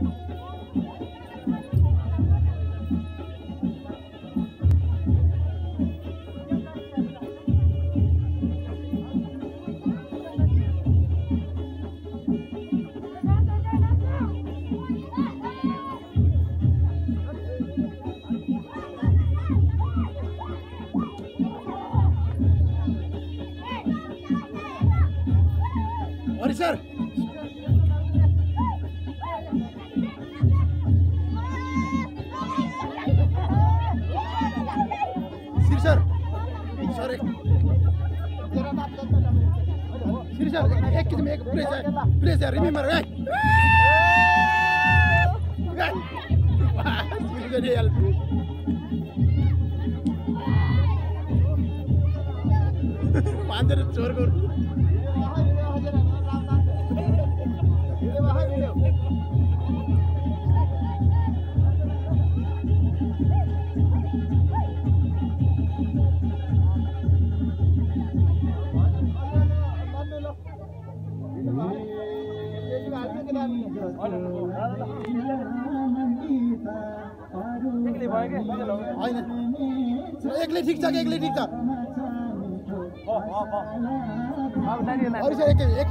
Mari sir. Sir Sir, ek ya. Mandir chor. एक्लै ठिक छ कि एक्लै ठिक छ? अरू छ एक एक